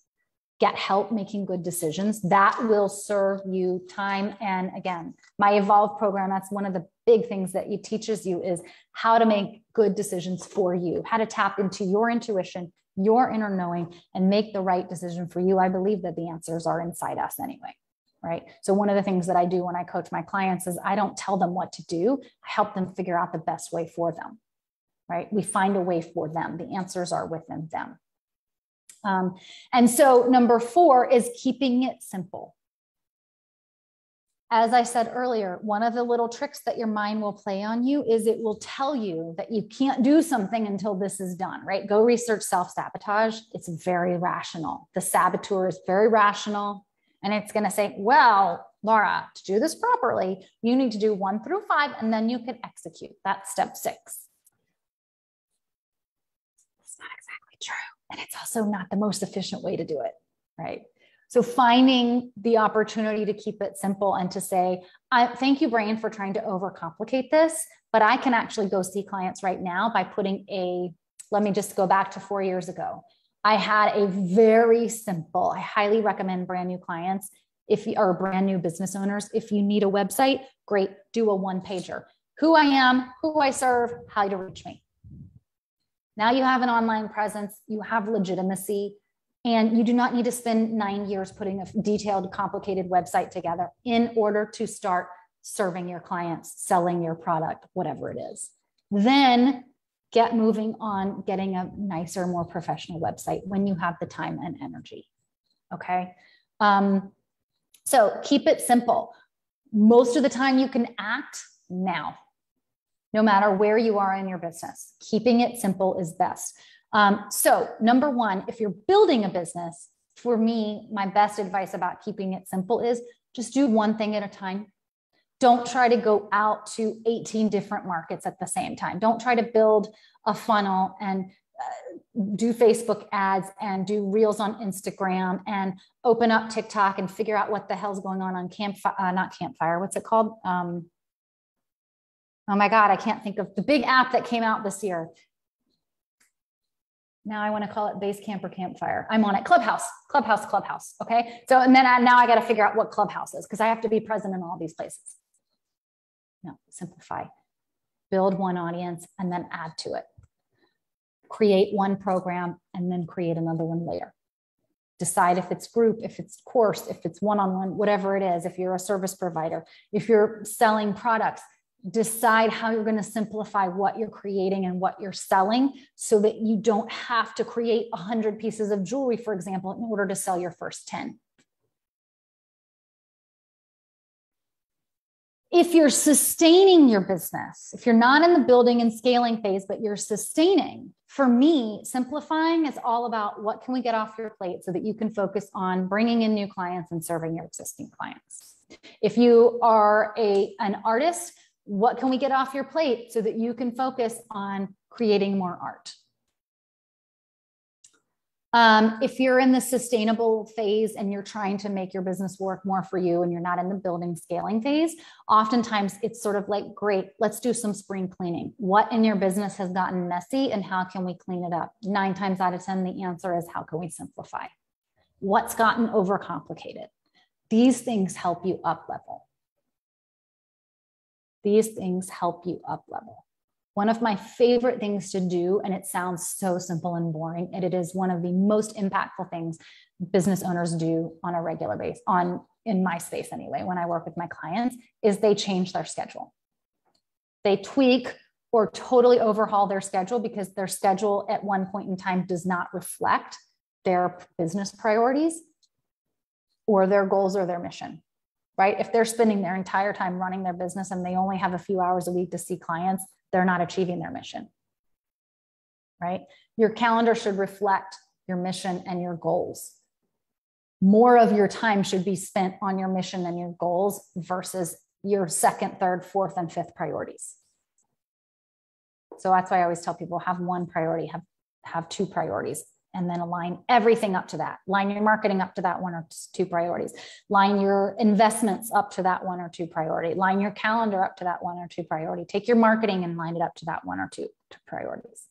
Speaker 1: Get help making good decisions. That will serve you time and again. My Evolve program, that's one of the big things that it teaches you is how to make good decisions for you, how to tap into your intuition, your inner knowing and make the right decision for you, I believe that the answers are inside us anyway. Right. So, one of the things that I do when I coach my clients is I don't tell them what to do, I help them figure out the best way for them. Right. We find a way for them. The answers are within them. Um, and so, number four is keeping it simple as I said earlier, one of the little tricks that your mind will play on you is it will tell you that you can't do something until this is done, right? Go research self sabotage. It's very rational. The saboteur is very rational. And it's going to say, well, Laura, to do this properly, you need to do one through five, and then you can execute. That's step six. It's not exactly true. And it's also not the most efficient way to do it, right? So finding the opportunity to keep it simple and to say, I, thank you, brain, for trying to overcomplicate this, but I can actually go see clients right now by putting a, let me just go back to four years ago. I had a very simple, I highly recommend brand new clients if you are brand new business owners. If you need a website, great, do a one pager. Who I am, who I serve, how to reach me. Now you have an online presence, you have legitimacy, and you do not need to spend nine years putting a detailed, complicated website together in order to start serving your clients, selling your product, whatever it is. Then get moving on getting a nicer, more professional website when you have the time and energy. Okay. Um, so keep it simple. Most of the time, you can act now, no matter where you are in your business. Keeping it simple is best. Um, so, number one, if you're building a business, for me, my best advice about keeping it simple is just do one thing at a time. Don't try to go out to 18 different markets at the same time. Don't try to build a funnel and uh, do Facebook ads and do reels on Instagram and open up TikTok and figure out what the hell's going on on Campfire, uh, not Campfire, what's it called? Um, oh my God, I can't think of the big app that came out this year now I want to call it base camp or campfire. I'm on it. Clubhouse, clubhouse, clubhouse. Okay. So, and then I, now I got to figure out what clubhouse is because I have to be present in all these places. No, simplify, build one audience and then add to it. Create one program and then create another one later. Decide if it's group, if it's course, if it's one on one, whatever it is, if you're a service provider, if you're selling products, decide how you're going to simplify what you're creating and what you're selling so that you don't have to create 100 pieces of jewelry, for example, in order to sell your first 10. If you're sustaining your business, if you're not in the building and scaling phase, but you're sustaining, for me, simplifying is all about what can we get off your plate so that you can focus on bringing in new clients and serving your existing clients. If you are a, an artist, what can we get off your plate so that you can focus on creating more art? Um, if you're in the sustainable phase and you're trying to make your business work more for you and you're not in the building scaling phase, oftentimes it's sort of like, great, let's do some spring cleaning. What in your business has gotten messy and how can we clean it up? Nine times out of 10, the answer is how can we simplify? What's gotten overcomplicated? These things help you up level. These things help you up level. One of my favorite things to do, and it sounds so simple and boring, and it is one of the most impactful things business owners do on a regular basis, on in my space anyway, when I work with my clients, is they change their schedule. They tweak or totally overhaul their schedule because their schedule at one point in time does not reflect their business priorities or their goals or their mission right? If they're spending their entire time running their business and they only have a few hours a week to see clients, they're not achieving their mission, right? Your calendar should reflect your mission and your goals. More of your time should be spent on your mission and your goals versus your second, third, fourth, and fifth priorities. So that's why I always tell people have one priority, have have two priorities and then align everything up to that. Line your marketing up to that one or two priorities. Line your investments up to that one or two priority. Line your calendar up to that one or two priority. Take your marketing and line it up to that one or two priorities.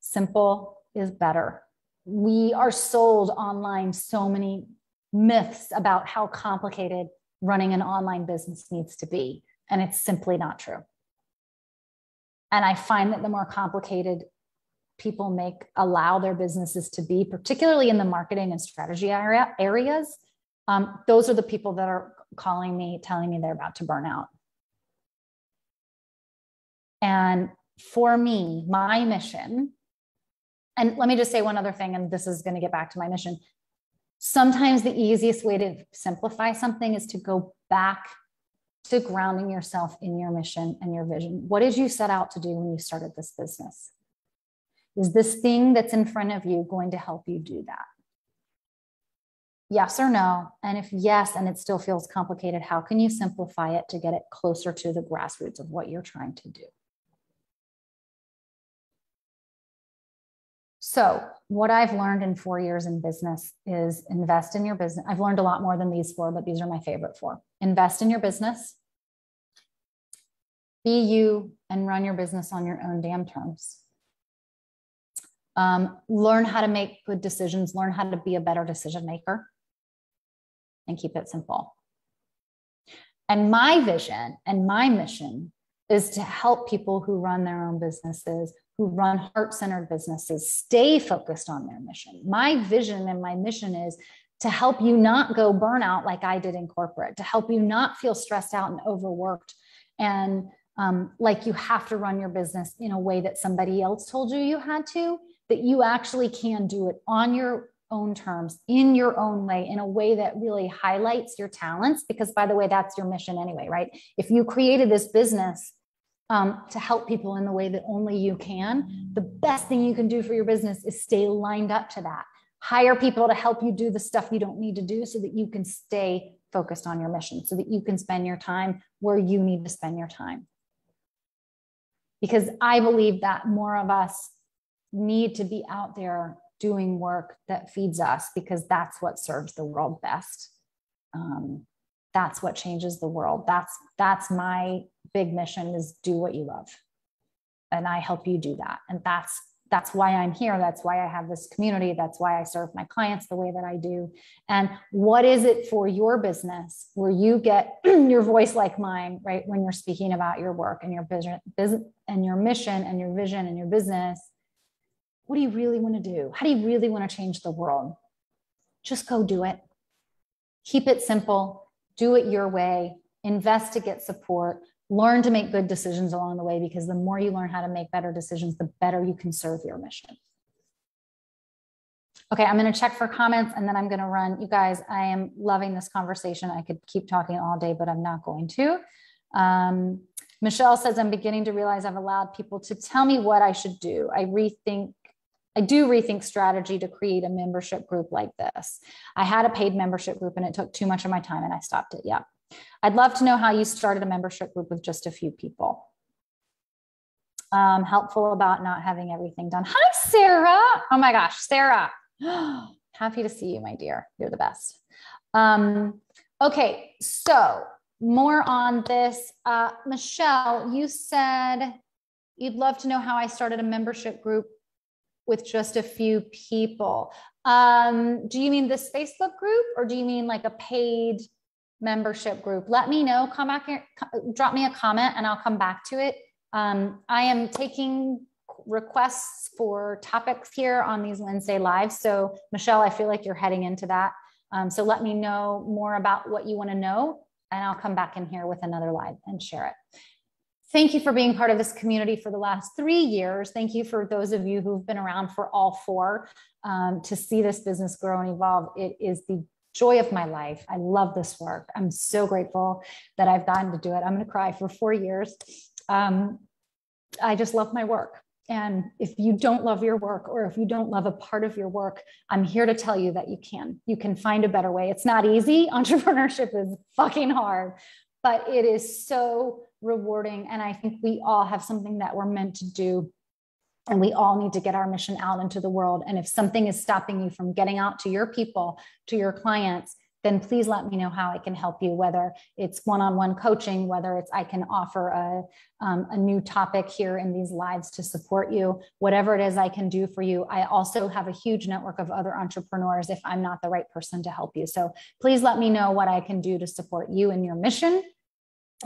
Speaker 1: Simple is better. We are sold online so many myths about how complicated running an online business needs to be, and it's simply not true. And I find that the more complicated people make allow their businesses to be, particularly in the marketing and strategy area areas, um, those are the people that are calling me, telling me they're about to burn out. And for me, my mission, and let me just say one other thing, and this is going to get back to my mission. Sometimes the easiest way to simplify something is to go back to grounding yourself in your mission and your vision. What did you set out to do when you started this business? Is this thing that's in front of you going to help you do that? Yes or no? And if yes, and it still feels complicated, how can you simplify it to get it closer to the grassroots of what you're trying to do? So, what I've learned in four years in business is invest in your business. I've learned a lot more than these four, but these are my favorite four. Invest in your business, be you, and run your business on your own damn terms. Um, learn how to make good decisions, learn how to be a better decision maker, and keep it simple. And my vision and my mission is to help people who run their own businesses, who run heart centered businesses, stay focused on their mission. My vision and my mission is to help you not go burnout like I did in corporate, to help you not feel stressed out and overworked and um, like you have to run your business in a way that somebody else told you you had to, that you actually can do it on your own terms, in your own way, in a way that really highlights your talents. Because, by the way, that's your mission anyway, right? If you created this business um, to help people in the way that only you can, the best thing you can do for your business is stay lined up to that. Hire people to help you do the stuff you don't need to do so that you can stay focused on your mission, so that you can spend your time where you need to spend your time. Because I believe that more of us need to be out there doing work that feeds us because that's what serves the world best. Um, that's what changes the world. That's that's my big mission is do what you love. And I help you do that. And that's that's why I'm here. That's why I have this community. That's why I serve my clients the way that I do. And what is it for your business where you get your voice like mine, right? When you're speaking about your work and your business, business and your mission and your vision and your business what do you really want to do? How do you really want to change the world? Just go do it. Keep it simple, do it your way, invest to get support, learn to make good decisions along the way because the more you learn how to make better decisions, the better you can serve your mission. Okay, I'm going to check for comments and then I'm going to run. You guys, I am loving this conversation. I could keep talking all day, but I'm not going to. Um, Michelle says, I'm beginning to realize I've allowed people to tell me what I should do. I rethink I do rethink strategy to create a membership group like this. I had a paid membership group and it took too much of my time and I stopped it. Yeah. I'd love to know how you started a membership group with just a few people. Um, helpful about not having everything done. Hi, Sarah. Oh my gosh, Sarah. Happy to see you, my dear. You're the best. Um, okay, so more on this. Uh, Michelle, you said you'd love to know how I started a membership group with just a few people. Um, do you mean this Facebook group or do you mean like a paid membership group? Let me know. Come back here, drop me a comment and I'll come back to it. Um, I am taking requests for topics here on these Wednesday lives. So, Michelle, I feel like you're heading into that. Um, so, let me know more about what you want to know, and I'll come back in here with another live and share it. Thank you for being part of this community for the last three years. Thank you for those of you who've been around for all four um, to see this business grow and evolve. It is the joy of my life. I love this work. I'm so grateful that I've gotten to do it. I'm going to cry for four years. Um, I just love my work. And if you don't love your work or if you don't love a part of your work, I'm here to tell you that you can. You can find a better way. It's not easy. Entrepreneurship is fucking hard, but it is so rewarding. And I think we all have something that we're meant to do. And we all need to get our mission out into the world. And if something is stopping you from getting out to your people, to your clients, then please let me know how I can help you, whether it's one on one coaching, whether it's I can offer a, um, a new topic here in these lives to support you, whatever it is I can do for you. I also have a huge network of other entrepreneurs if I'm not the right person to help you. So please let me know what I can do to support you in your mission.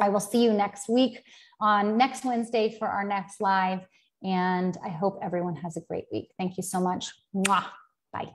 Speaker 1: I will see you next week on next Wednesday for our next live. And I hope everyone has a great week. Thank you so much. Mwah. Bye.